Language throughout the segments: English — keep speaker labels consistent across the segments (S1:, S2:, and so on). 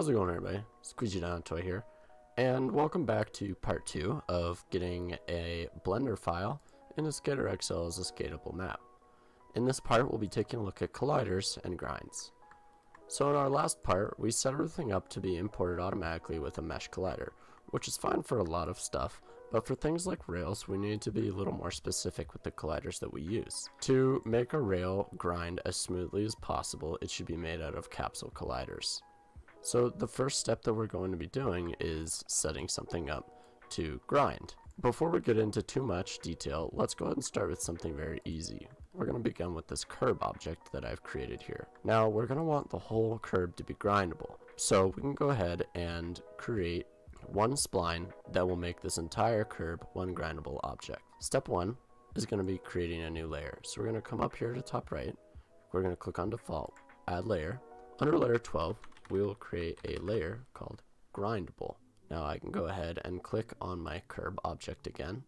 S1: How's it going everybody? Squeegee Dino Toy here, and welcome back to part 2 of getting a Blender file in a Skater XL as a skatable map. In this part we'll be taking a look at colliders and grinds. So in our last part we set everything up to be imported automatically with a mesh collider, which is fine for a lot of stuff, but for things like rails we need to be a little more specific with the colliders that we use. To make a rail grind as smoothly as possible it should be made out of capsule colliders. So the first step that we're going to be doing is setting something up to grind. Before we get into too much detail, let's go ahead and start with something very easy. We're going to begin with this curb object that I've created here. Now we're going to want the whole curb to be grindable. So we can go ahead and create one spline that will make this entire curb one grindable object. Step one is going to be creating a new layer. So we're going to come up here to top right. We're going to click on default, add layer. Under layer 12, we will create a layer called grindable. Now I can go ahead and click on my curb object again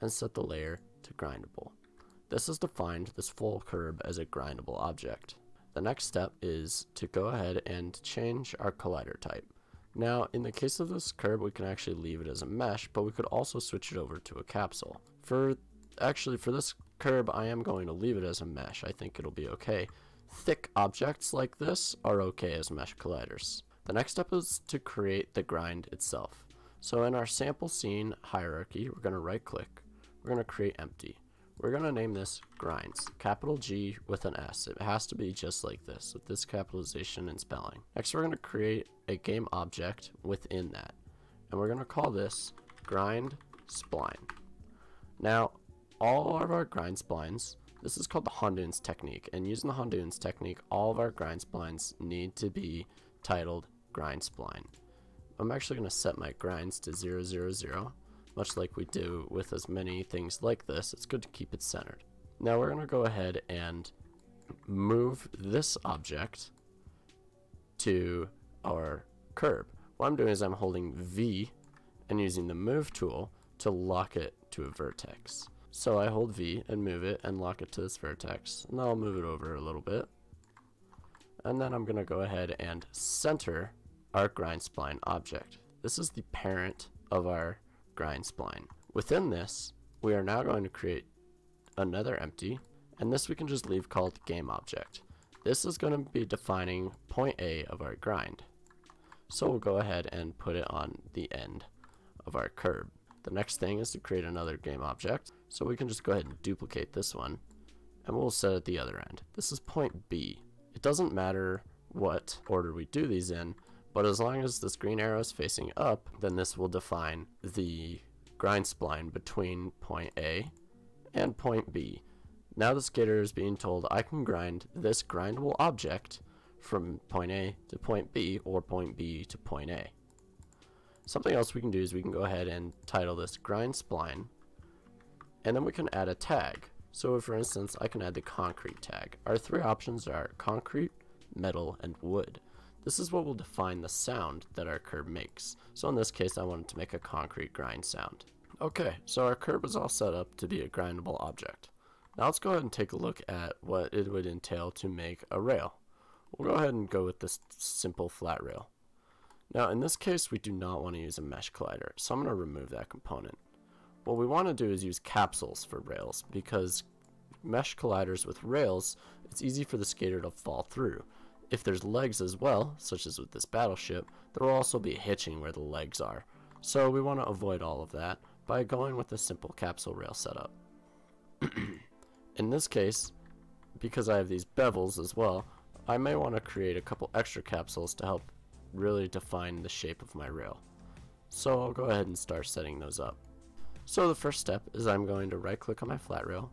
S1: and set the layer to grindable. This has defined this full curb as a grindable object. The next step is to go ahead and change our collider type. Now in the case of this curb we can actually leave it as a mesh but we could also switch it over to a capsule. For actually for this curb I am going to leave it as a mesh. I think it'll be okay Thick objects like this are okay as mesh colliders. The next step is to create the grind itself. So in our sample scene hierarchy, we're going to right click, we're going to create empty. We're going to name this grinds, capital G with an S. It has to be just like this, with this capitalization and spelling. Next, we're going to create a game object within that. And we're going to call this grind spline. Now, all of our grind splines this is called the Hondunes technique, and using the Hondunes technique, all of our grind splines need to be titled grind spline. I'm actually going to set my grinds to 000, much like we do with as many things like this, it's good to keep it centered. Now we're going to go ahead and move this object to our curb. What I'm doing is I'm holding V and using the move tool to lock it to a vertex. So I hold V and move it and lock it to this vertex. And I'll move it over a little bit. And then I'm going to go ahead and center our grind spline object. This is the parent of our grind spline. Within this, we are now going to create another empty, and this we can just leave called game object. This is going to be defining point A of our grind. So we'll go ahead and put it on the end of our curb. The next thing is to create another game object. So we can just go ahead and duplicate this one and we'll set it the other end. This is point B. It doesn't matter what order we do these in, but as long as this green arrow is facing up, then this will define the grind spline between point A and point B. Now the skater is being told I can grind this grindable object from point A to point B or point B to point A. Something else we can do is we can go ahead and title this grind spline and then we can add a tag. So for instance, I can add the concrete tag. Our three options are concrete, metal, and wood. This is what will define the sound that our curb makes. So in this case, I wanted to make a concrete grind sound. Okay, so our curb is all set up to be a grindable object. Now let's go ahead and take a look at what it would entail to make a rail. We'll go ahead and go with this simple flat rail. Now in this case, we do not want to use a mesh collider, so I'm going to remove that component. What we want to do is use capsules for rails because mesh colliders with rails, it's easy for the skater to fall through. If there's legs as well, such as with this battleship, there will also be hitching where the legs are. So we want to avoid all of that by going with a simple capsule rail setup. In this case, because I have these bevels as well, I may want to create a couple extra capsules to help really define the shape of my rail. So I'll go ahead and start setting those up. So the first step is I'm going to right click on my flat rail,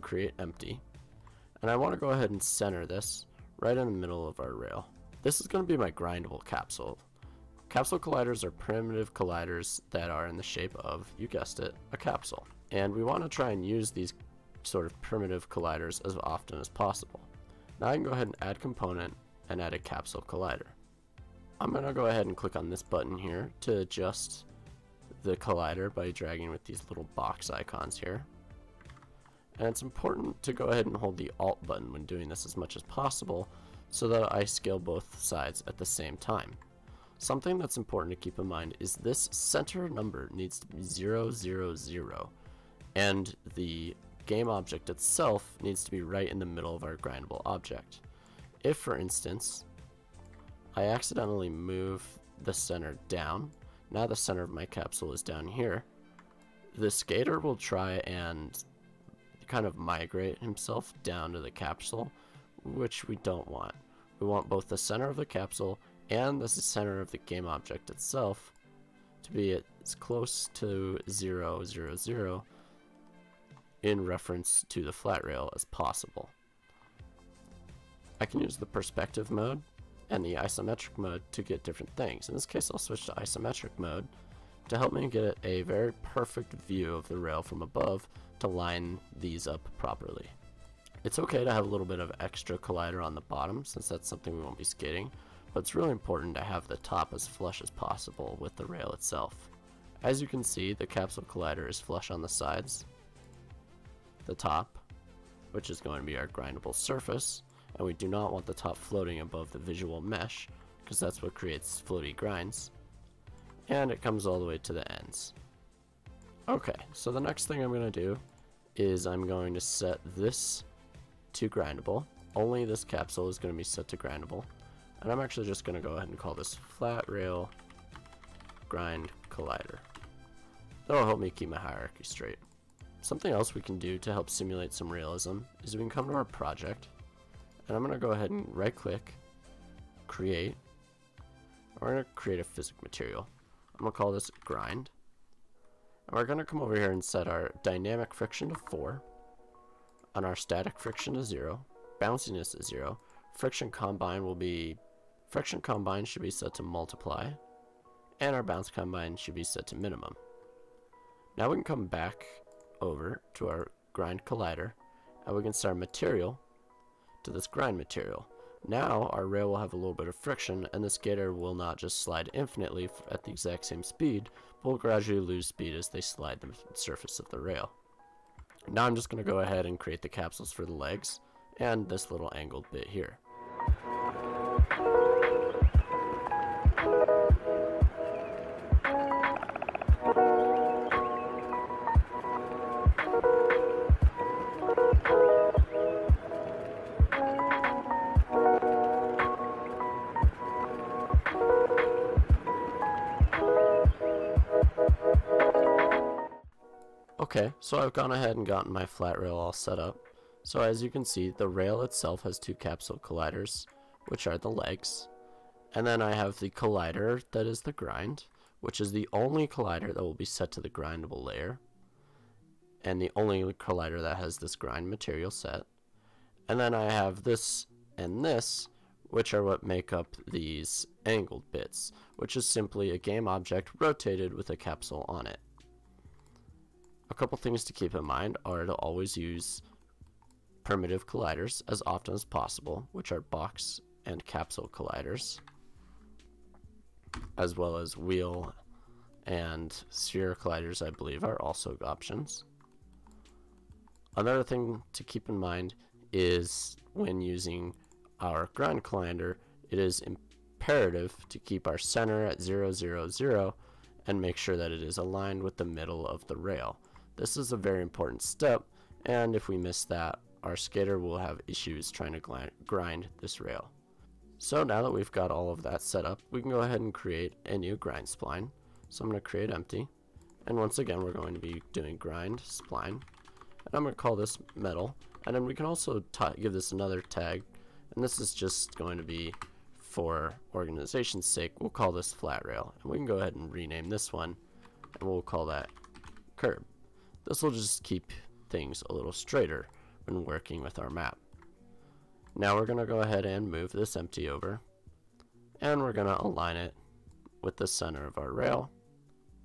S1: create empty, and I want to go ahead and center this right in the middle of our rail. This is going to be my grindable capsule. Capsule colliders are primitive colliders that are in the shape of, you guessed it, a capsule. And we want to try and use these sort of primitive colliders as often as possible. Now I can go ahead and add component and add a capsule collider. I'm going to go ahead and click on this button here to adjust the collider by dragging with these little box icons here. And it's important to go ahead and hold the Alt button when doing this as much as possible so that I scale both sides at the same time. Something that's important to keep in mind is this center number needs to be 000 and the game object itself needs to be right in the middle of our grindable object. If, for instance, I accidentally move the center down, now the center of my capsule is down here, the skater will try and kind of migrate himself down to the capsule, which we don't want. We want both the center of the capsule and the center of the game object itself to be as close to 0, 0, 0 in reference to the flat rail as possible. I can use the perspective mode and the isometric mode to get different things. In this case, I'll switch to isometric mode to help me get a very perfect view of the rail from above to line these up properly. It's okay to have a little bit of extra collider on the bottom since that's something we won't be skating, but it's really important to have the top as flush as possible with the rail itself. As you can see, the capsule collider is flush on the sides, the top, which is going to be our grindable surface, and we do not want the top floating above the visual mesh, because that's what creates floaty grinds, and it comes all the way to the ends. Okay, so the next thing I'm going to do is I'm going to set this to grindable. Only this capsule is going to be set to grindable. And I'm actually just going to go ahead and call this flat rail grind collider. That'll help me keep my hierarchy straight. Something else we can do to help simulate some realism is we can come to our project, and I'm going to go ahead and right click, create, we're going to create a physic material. I'm going to call this grind. We're going to come over here and set our dynamic friction to 4, and our static friction to 0, bounciness to 0, friction combine will be, friction combine should be set to multiply, and our bounce combine should be set to minimum. Now we can come back over to our grind collider and we can set our material to this grind material. Now our rail will have a little bit of friction and the skater will not just slide infinitely at the exact same speed, but will gradually lose speed as they slide the surface of the rail. Now I'm just going to go ahead and create the capsules for the legs and this little angled bit here. Okay, so I've gone ahead and gotten my flat rail all set up. So as you can see, the rail itself has two capsule colliders, which are the legs. And then I have the collider that is the grind, which is the only collider that will be set to the grindable layer. And the only collider that has this grind material set. And then I have this and this, which are what make up these angled bits, which is simply a game object rotated with a capsule on it. A couple things to keep in mind are to always use primitive colliders as often as possible, which are box and capsule colliders, as well as wheel and sphere colliders, I believe, are also options. Another thing to keep in mind is when using our ground collider, it is imperative to keep our center at 0, 0, 0 and make sure that it is aligned with the middle of the rail. This is a very important step, and if we miss that, our skater will have issues trying to grind this rail. So now that we've got all of that set up, we can go ahead and create a new grind spline. So I'm going to create empty, and once again we're going to be doing grind spline, and I'm going to call this metal, and then we can also give this another tag, and this is just going to be for organization's sake, we'll call this flat rail, and we can go ahead and rename this one, and we'll call that curb. This will just keep things a little straighter when working with our map. Now we're going to go ahead and move this empty over and we're going to align it with the center of our rail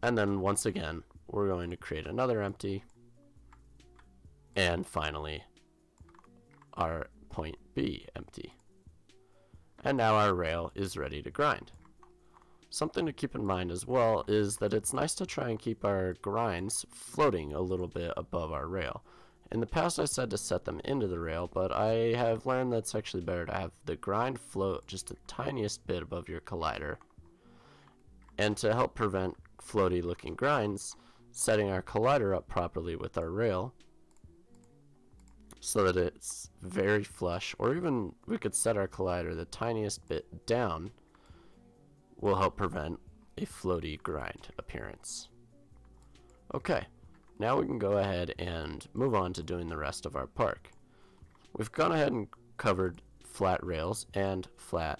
S1: and then once again we're going to create another empty and finally our point B empty. And now our rail is ready to grind. Something to keep in mind as well is that it's nice to try and keep our grinds floating a little bit above our rail. In the past I said to set them into the rail, but I have learned that it's actually better to have the grind float just the tiniest bit above your collider. And to help prevent floaty looking grinds, setting our collider up properly with our rail so that it's very flush, or even we could set our collider the tiniest bit down will help prevent a floaty grind appearance. Okay, now we can go ahead and move on to doing the rest of our park. We've gone ahead and covered flat rails and flat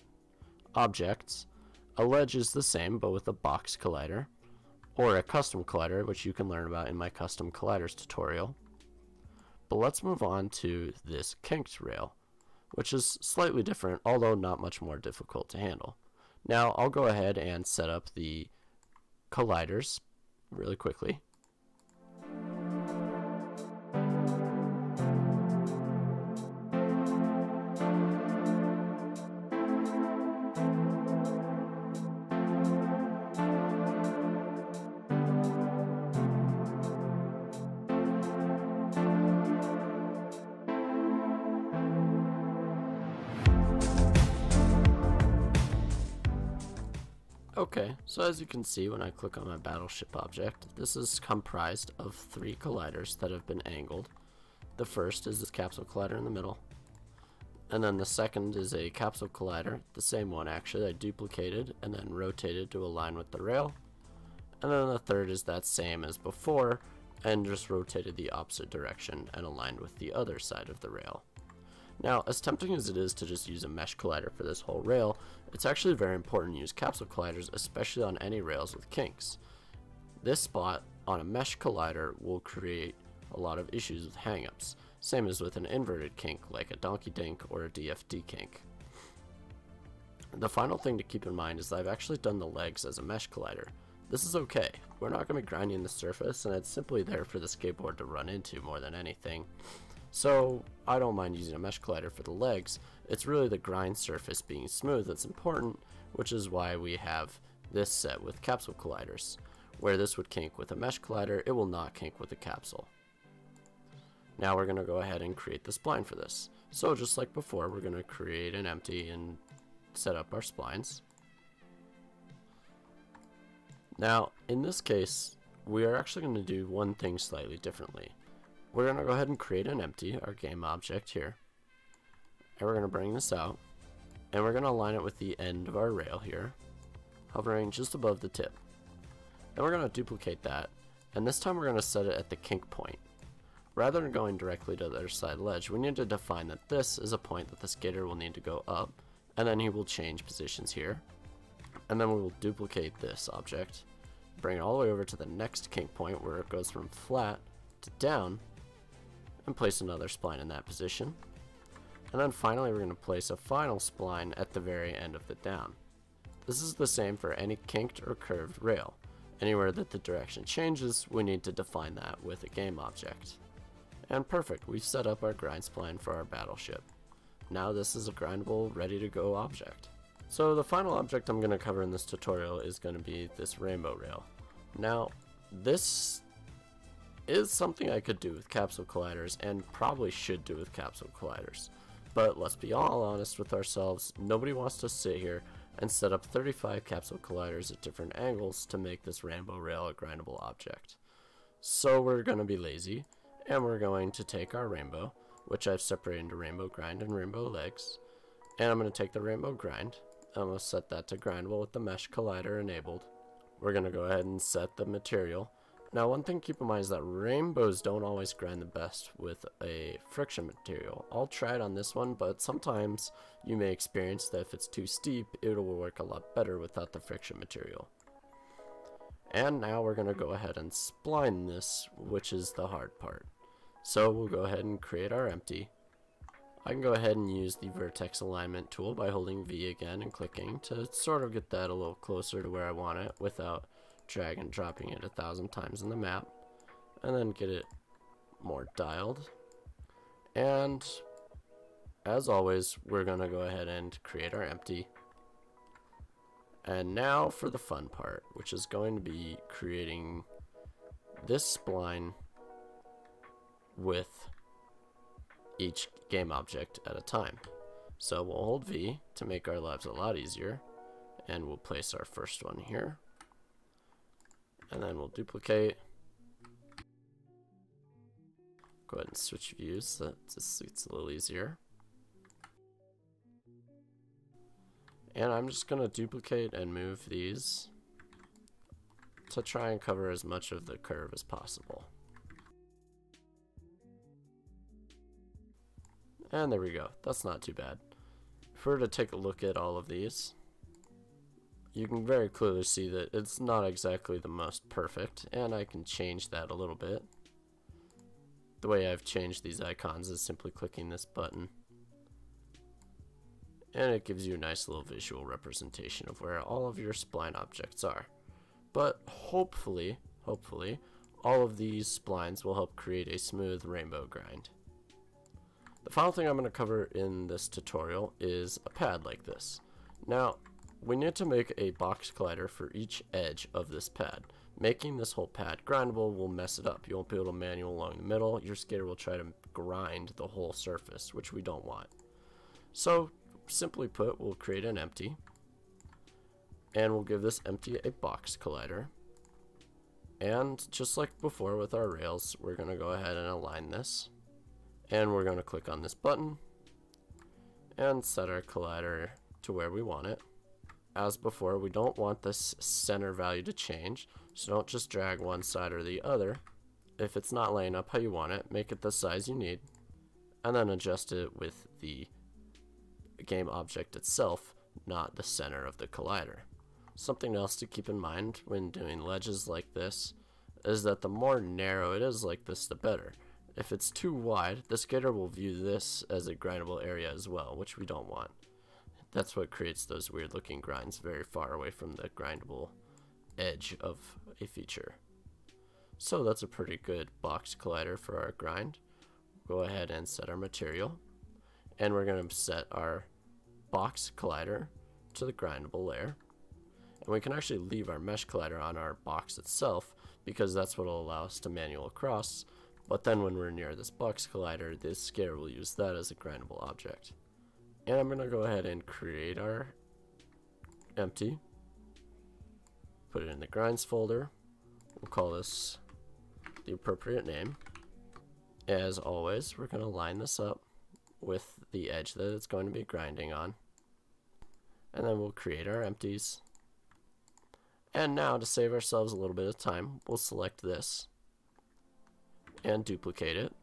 S1: objects. A ledge is the same, but with a box collider, or a custom collider, which you can learn about in my custom colliders tutorial. But let's move on to this kinked rail, which is slightly different, although not much more difficult to handle. Now I'll go ahead and set up the colliders really quickly. Okay, so as you can see when I click on my battleship object, this is comprised of three colliders that have been angled. The first is this capsule collider in the middle. And then the second is a capsule collider, the same one actually, I duplicated and then rotated to align with the rail. And then the third is that same as before, and just rotated the opposite direction and aligned with the other side of the rail. Now, as tempting as it is to just use a mesh collider for this whole rail, it's actually very important to use capsule colliders, especially on any rails with kinks. This spot on a mesh collider will create a lot of issues with hangups, same as with an inverted kink like a donkey dink or a DFD kink. The final thing to keep in mind is that I've actually done the legs as a mesh collider. This is okay. We're not going to be grinding the surface and it's simply there for the skateboard to run into more than anything. So I don't mind using a mesh collider for the legs. It's really the grind surface being smooth that's important, which is why we have this set with capsule colliders. Where this would kink with a mesh collider, it will not kink with a capsule. Now we're going to go ahead and create the spline for this. So just like before, we're going to create an empty and set up our splines. Now, in this case, we are actually going to do one thing slightly differently we're going to go ahead and create an empty, our game object here. And we're going to bring this out. And we're going to align it with the end of our rail here, hovering just above the tip. Then we're going to duplicate that, and this time we're going to set it at the kink point. Rather than going directly to the other side ledge, we need to define that this is a point that the skater will need to go up, and then he will change positions here. And then we will duplicate this object, bring it all the way over to the next kink point where it goes from flat to down, and place another spline in that position. And then finally we're going to place a final spline at the very end of the down. This is the same for any kinked or curved rail. Anywhere that the direction changes, we need to define that with a game object. And perfect, we've set up our grind spline for our battleship. Now this is a grindable, ready to go object. So the final object I'm going to cover in this tutorial is going to be this rainbow rail. Now, this is something I could do with capsule colliders and probably should do with capsule colliders. But let's be all honest with ourselves, nobody wants to sit here and set up 35 capsule colliders at different angles to make this rainbow rail a grindable object. So we're going to be lazy, and we're going to take our rainbow, which I've separated into rainbow grind and rainbow legs, and I'm going to take the rainbow grind, I'm going to set that to grindable with the mesh collider enabled. We're going to go ahead and set the material, now one thing to keep in mind is that rainbows don't always grind the best with a friction material. I'll try it on this one, but sometimes you may experience that if it's too steep, it will work a lot better without the friction material. And now we're going to go ahead and spline this, which is the hard part. So we'll go ahead and create our empty. I can go ahead and use the vertex alignment tool by holding V again and clicking to sort of get that a little closer to where I want it without drag and dropping it a thousand times in the map and then get it more dialed and as always we're gonna go ahead and create our empty And now for the fun part, which is going to be creating this spline with each game object at a time. So we'll hold V to make our lives a lot easier, and we'll place our first one here. And then we'll duplicate. Go ahead and switch views so that just it's a little easier. And I'm just going to duplicate and move these to try and cover as much of the curve as possible. And there we go. That's not too bad. If we were to take a look at all of these, you can very clearly see that it's not exactly the most perfect, and I can change that a little bit. The way I've changed these icons is simply clicking this button and it gives you a nice little visual representation of where all of your spline objects are. But hopefully, hopefully, all of these splines will help create a smooth rainbow grind. The final thing I'm going to cover in this tutorial is a pad like this. Now, we need to make a box collider for each edge of this pad. Making this whole pad grindable will mess it up. You won't be able to manual along the middle. Your skater will try to grind the whole surface, which we don't want. So simply put, we'll create an empty. And we'll give this empty a box collider. And just like before with our rails, we're going to go ahead and align this. And we're going to click on this button and set our collider to where we want it. As before, we don't want this center value to change, so don't just drag one side or the other. If it's not laying up how you want it, make it the size you need, and then adjust it with the game object itself, not the center of the collider. Something else to keep in mind when doing ledges like this is that the more narrow it is like this, the better. If it's too wide, the skater will view this as a grindable area as well, which we don't want. That's what creates those weird looking grinds very far away from the grindable edge of a feature. So that's a pretty good box collider for our grind. Go ahead and set our material and we're going to set our box collider to the grindable layer. And we can actually leave our mesh collider on our box itself because that's what will allow us to manual across. But then when we're near this box collider, this skater will use that as a grindable object. And I'm going to go ahead and create our empty. Put it in the grinds folder. We'll call this the appropriate name. As always, we're going to line this up with the edge that it's going to be grinding on and then we'll create our empties. And now to save ourselves a little bit of time, we'll select this and duplicate it.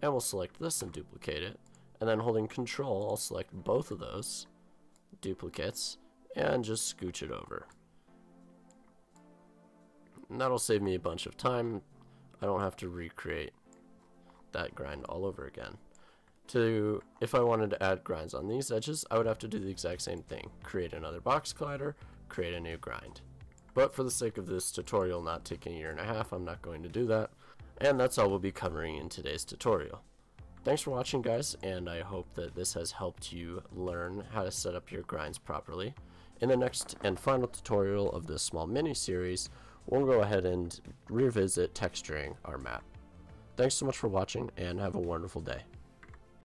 S1: And we'll select this and duplicate it. And then holding control, I'll select both of those duplicates and just scooch it over. And that'll save me a bunch of time. I don't have to recreate that grind all over again to, if I wanted to add grinds on these edges, I would have to do the exact same thing. Create another box collider, create a new grind. But for the sake of this tutorial not taking a year and a half, I'm not going to do that. And that's all we'll be covering in today's tutorial. Thanks for watching guys, and I hope that this has helped you learn how to set up your grinds properly. In the next and final tutorial of this small mini-series, we'll go ahead and revisit texturing our map. Thanks so much for watching, and have a wonderful day.